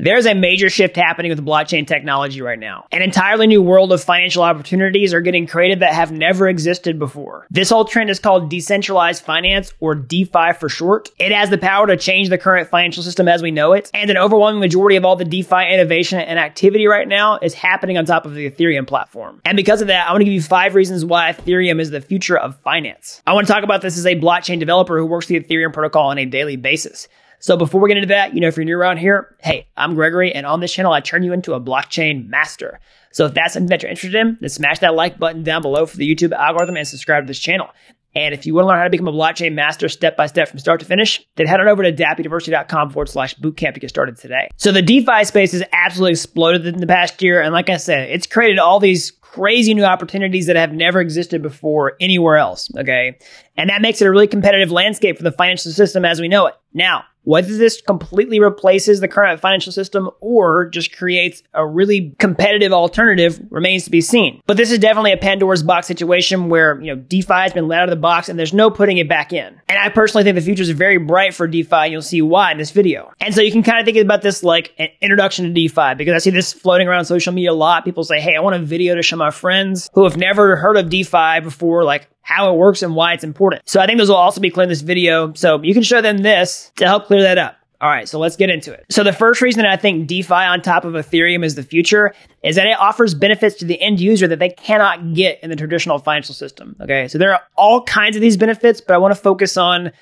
There's a major shift happening with blockchain technology right now. An entirely new world of financial opportunities are getting created that have never existed before. This whole trend is called decentralized finance or DeFi for short. It has the power to change the current financial system as we know it. And an overwhelming majority of all the DeFi innovation and activity right now is happening on top of the Ethereum platform. And because of that, I want to give you five reasons why Ethereum is the future of finance. I want to talk about this as a blockchain developer who works the Ethereum protocol on a daily basis. So before we get into that, you know, if you're new around here, hey, I'm Gregory, and on this channel, I turn you into a blockchain master. So if that's something that you're interested in, then smash that like button down below for the YouTube algorithm and subscribe to this channel. And if you want to learn how to become a blockchain master step by step from start to finish, then head on over to dappuniversity.com forward slash bootcamp to get started today. So the DeFi space has absolutely exploded in the past year. And like I said, it's created all these crazy new opportunities that have never existed before anywhere else. Okay. And that makes it a really competitive landscape for the financial system as we know it. Now, whether this completely replaces the current financial system or just creates a really competitive alternative remains to be seen. But this is definitely a Pandora's box situation where, you know, DeFi has been let out of the box and there's no putting it back in. And I personally think the future is very bright for DeFi and you'll see why in this video. And so you can kind of think about this like an introduction to DeFi because I see this floating around social media a lot. People say, Hey, I want a video to show my friends who have never heard of DeFi before, like how it works and why it's important. So I think those will also be clear in this video. So you can show them this to help clear that up. All right, so let's get into it. So the first reason that I think DeFi on top of Ethereum is the future is that it offers benefits to the end user that they cannot get in the traditional financial system. Okay, so there are all kinds of these benefits, but I want to focus on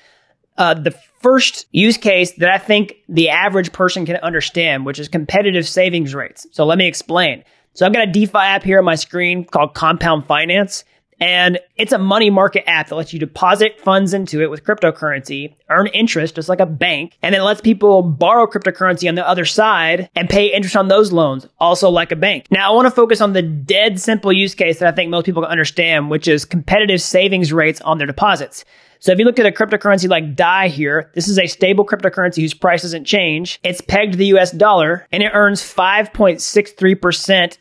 uh, the first use case that I think the average person can understand, which is competitive savings rates. So let me explain. So I've got a DeFi app here on my screen called Compound Finance. And it's a money market app that lets you deposit funds into it with cryptocurrency, earn interest just like a bank, and then lets people borrow cryptocurrency on the other side and pay interest on those loans, also like a bank. Now, I want to focus on the dead simple use case that I think most people can understand, which is competitive savings rates on their deposits. So if you look at a cryptocurrency like DAI here, this is a stable cryptocurrency whose price doesn't change. It's pegged to the US dollar and it earns 5.63%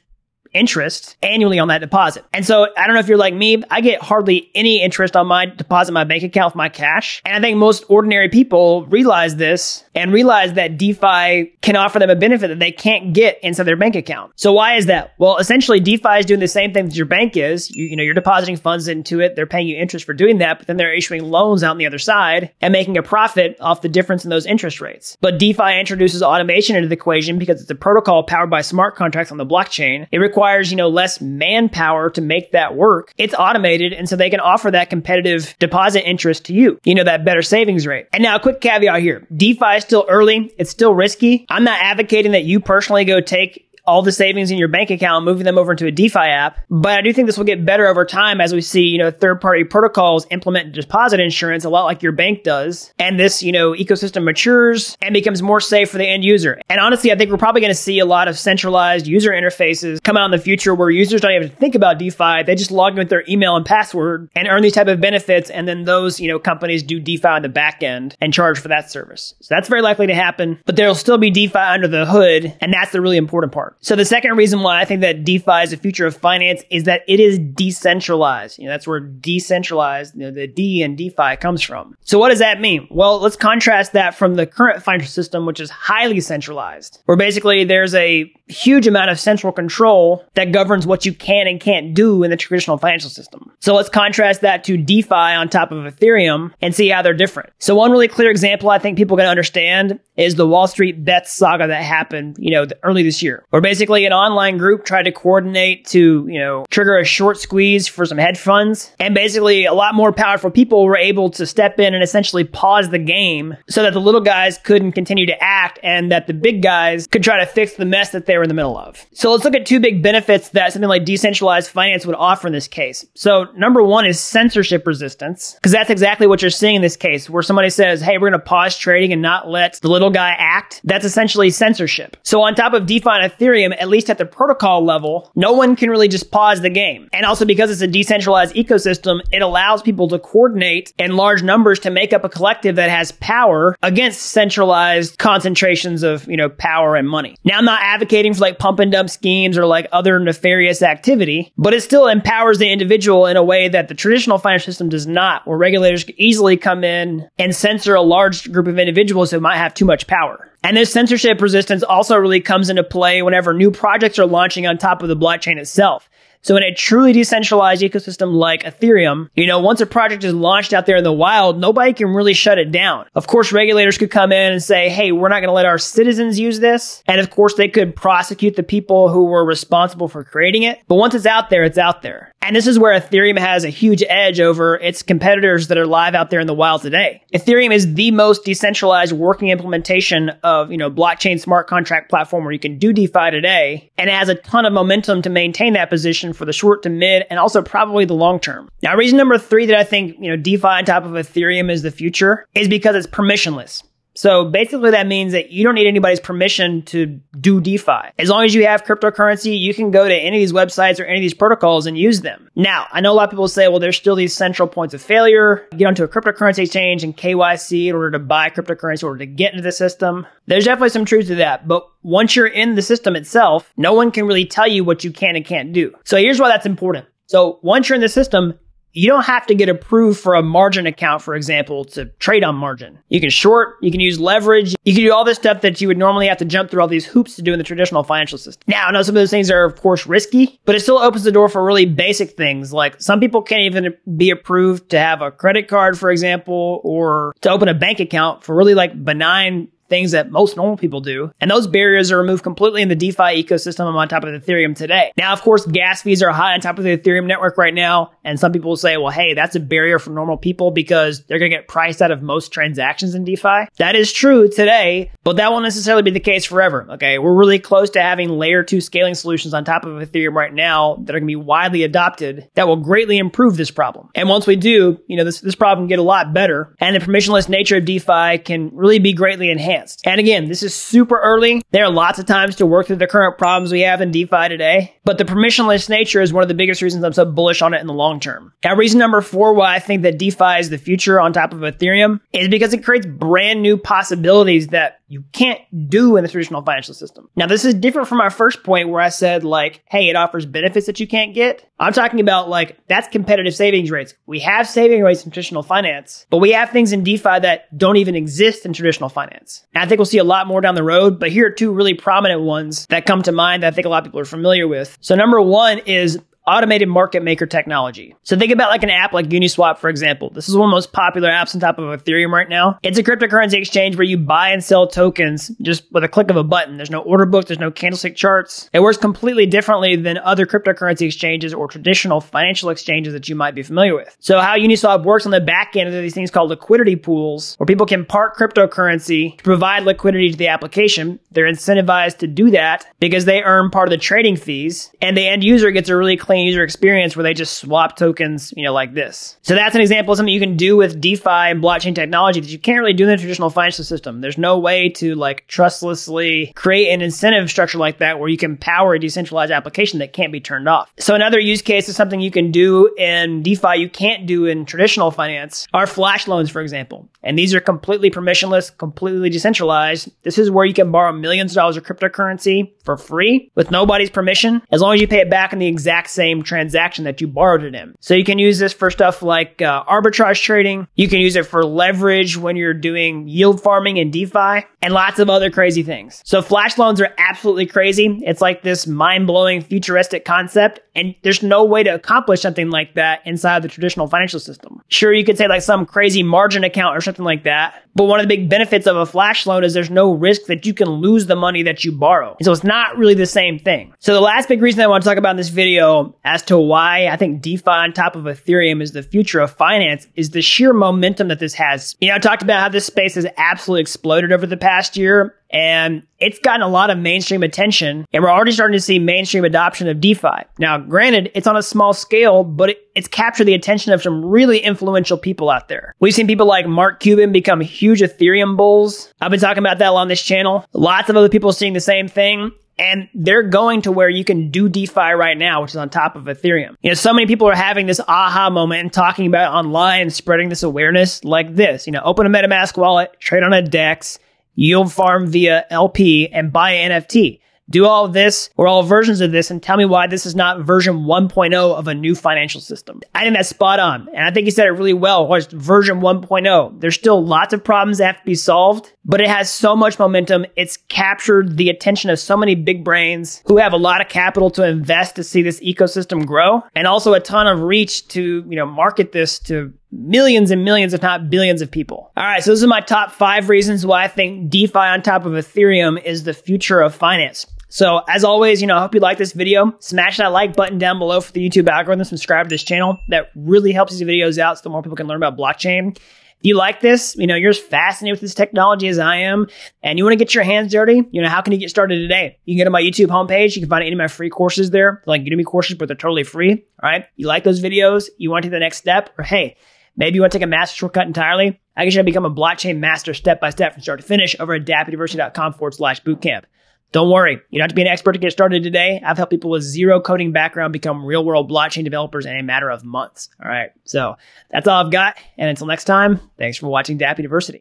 interest annually on that deposit. And so I don't know if you're like me, I get hardly any interest on my deposit my bank account with my cash. And I think most ordinary people realize this and realize that DeFi can offer them a benefit that they can't get inside their bank account. So why is that? Well, essentially DeFi is doing the same thing that your bank is. You, you know, you're depositing funds into it. They're paying you interest for doing that, but then they're issuing loans out on the other side and making a profit off the difference in those interest rates. But DeFi introduces automation into the equation because it's a protocol powered by smart contracts on the blockchain. It requires requires, you know, less manpower to make that work. It's automated. And so they can offer that competitive deposit interest to you, you know, that better savings rate. And now a quick caveat here. DeFi is still early. It's still risky. I'm not advocating that you personally go take all the savings in your bank account, moving them over into a DeFi app. But I do think this will get better over time as we see, you know, third party protocols implement deposit insurance a lot like your bank does. And this, you know, ecosystem matures and becomes more safe for the end user. And honestly, I think we're probably going to see a lot of centralized user interfaces come out in the future where users don't even think about DeFi. They just log in with their email and password and earn these type of benefits. And then those, you know, companies do DeFi on the back end and charge for that service. So that's very likely to happen, but there'll still be DeFi under the hood. And that's the really important part. So the second reason why I think that DeFi is the future of finance is that it is decentralized. You know, that's where decentralized, you know, the D in DeFi comes from. So what does that mean? Well, let's contrast that from the current financial system, which is highly centralized, where basically there's a huge amount of central control that governs what you can and can't do in the traditional financial system. So let's contrast that to DeFi on top of Ethereum and see how they're different. So one really clear example I think people can understand is the Wall Street bets saga that happened, you know, early this year, where basically an online group tried to coordinate to, you know, trigger a short squeeze for some hedge funds. And basically a lot more powerful people were able to step in and essentially pause the game so that the little guys couldn't continue to act and that the big guys could try to fix the mess that they were in the middle of. So let's look at two big benefits that something like decentralized finance would offer in this case. So number one is censorship resistance, because that's exactly what you're seeing in this case, where somebody says, hey, we're going to pause trading and not let the little guy act. That's essentially censorship. So on top of DeFi and Ethereum, at least at the protocol level, no one can really just pause the game. And also because it's a decentralized ecosystem, it allows people to coordinate in large numbers to make up a collective that has power against centralized concentrations of, you know, power and money. Now I'm not advocating for like pump and dump schemes or like other nefarious activity, but it still empowers the individual in a way that the traditional financial system does not, where regulators can easily come in and censor a large group of individuals who might have too much power. And this censorship resistance also really comes into play whenever new projects are launching on top of the blockchain itself. So in a truly decentralized ecosystem like Ethereum, you know, once a project is launched out there in the wild, nobody can really shut it down. Of course, regulators could come in and say, hey, we're not going to let our citizens use this. And of course, they could prosecute the people who were responsible for creating it. But once it's out there, it's out there. And this is where Ethereum has a huge edge over its competitors that are live out there in the wild today. Ethereum is the most decentralized working implementation of, you know, blockchain smart contract platform where you can do DeFi today and it has a ton of momentum to maintain that position for the short to mid and also probably the long term. Now, reason number three that I think, you know, DeFi on top of Ethereum is the future is because it's permissionless. So basically that means that you don't need anybody's permission to do DeFi. As long as you have cryptocurrency, you can go to any of these websites or any of these protocols and use them. Now, I know a lot of people say, well, there's still these central points of failure. Get onto a cryptocurrency exchange and KYC in order to buy cryptocurrency in order to get into the system. There's definitely some truth to that, but once you're in the system itself, no one can really tell you what you can and can't do. So here's why that's important. So once you're in the system, you don't have to get approved for a margin account, for example, to trade on margin. You can short, you can use leverage, you can do all this stuff that you would normally have to jump through all these hoops to do in the traditional financial system. Now, I know some of those things are, of course, risky, but it still opens the door for really basic things. Like some people can't even be approved to have a credit card, for example, or to open a bank account for really like benign things that most normal people do. And those barriers are removed completely in the DeFi ecosystem on top of Ethereum today. Now, of course, gas fees are high on top of the Ethereum network right now. And some people will say, well, hey, that's a barrier for normal people because they're going to get priced out of most transactions in DeFi. That is true today, but that won't necessarily be the case forever. Okay. We're really close to having layer two scaling solutions on top of Ethereum right now that are going to be widely adopted that will greatly improve this problem. And once we do, you know, this, this problem get a lot better and the permissionless nature of DeFi can really be greatly enhanced enhanced. And again, this is super early. There are lots of times to work through the current problems we have in DeFi today, but the permissionless nature is one of the biggest reasons I'm so bullish on it in the long term. Now, reason number four why I think that DeFi is the future on top of Ethereum is because it creates brand new possibilities that you can't do in the traditional financial system. Now, this is different from our first point where I said like, hey, it offers benefits that you can't get. I'm talking about like, that's competitive savings rates. We have saving rates in traditional finance, but we have things in DeFi that don't even exist in traditional finance. And I think we'll see a lot more down the road, but here are two really prominent ones that come to mind that I think a lot of people are familiar with. So number one is automated market maker technology. So think about like an app like Uniswap, for example. This is one of the most popular apps on top of Ethereum right now. It's a cryptocurrency exchange where you buy and sell tokens just with a click of a button. There's no order book. There's no candlestick charts. It works completely differently than other cryptocurrency exchanges or traditional financial exchanges that you might be familiar with. So how Uniswap works on the back end are these things called liquidity pools where people can park cryptocurrency to provide liquidity to the application. They're incentivized to do that because they earn part of the trading fees and the end user gets a really clean user experience where they just swap tokens, you know, like this. So that's an example of something you can do with DeFi and blockchain technology that you can't really do in the traditional financial system. There's no way to like trustlessly create an incentive structure like that where you can power a decentralized application that can't be turned off. So another use case is something you can do in DeFi you can't do in traditional finance are flash loans, for example. And these are completely permissionless, completely decentralized. This is where you can borrow millions of dollars of cryptocurrency for free with nobody's permission, as long as you pay it back in the exact same same transaction that you borrowed it in. So you can use this for stuff like uh, arbitrage trading. You can use it for leverage when you're doing yield farming in DeFi and lots of other crazy things. So flash loans are absolutely crazy. It's like this mind blowing futuristic concept. And there's no way to accomplish something like that inside the traditional financial system. Sure, you could say like some crazy margin account or something like that. But one of the big benefits of a flash loan is there's no risk that you can lose the money that you borrow. And so it's not really the same thing. So the last big reason I want to talk about in this video as to why I think DeFi on top of Ethereum is the future of finance is the sheer momentum that this has. You know, I talked about how this space has absolutely exploded over the past year and it's gotten a lot of mainstream attention and we're already starting to see mainstream adoption of DeFi. Now, granted, it's on a small scale, but it, it's captured the attention of some really influential people out there. We've seen people like Mark Cuban become huge Ethereum bulls. I've been talking about that on this channel. Lots of other people seeing the same thing. And they're going to where you can do DeFi right now, which is on top of Ethereum. You know, so many people are having this aha moment and talking about online, spreading this awareness like this. You know, open a MetaMask wallet, trade on a DEX, yield farm via LP, and buy an NFT. Do all this or all versions of this and tell me why this is not version 1.0 of a new financial system. I think that's spot on. And I think he said it really well. Was version 1.0. There's still lots of problems that have to be solved, but it has so much momentum. It's captured the attention of so many big brains who have a lot of capital to invest to see this ecosystem grow and also a ton of reach to, you know, market this to millions and millions, if not billions of people. All right. So those are my top five reasons why I think DeFi on top of Ethereum is the future of finance. So as always, you know, I hope you like this video. Smash that like button down below for the YouTube algorithm. Subscribe to this channel. That really helps these videos out so more people can learn about blockchain. If you like this, you know, you're as fascinated with this technology as I am, and you want to get your hands dirty, you know, how can you get started today? You can go to my YouTube homepage. You can find any of my free courses there, like Udemy courses, but they're totally free. All right. You like those videos? You want to take the next step? Or hey, maybe you want to take a master shortcut entirely? I can show you how to become a blockchain master step by step from start to finish over at dappuniversity.com forward slash bootcamp. Don't worry, you don't have to be an expert to get started today. I've helped people with zero coding background become real world blockchain developers in a matter of months. All right, so that's all I've got. And until next time, thanks for watching Dapp University.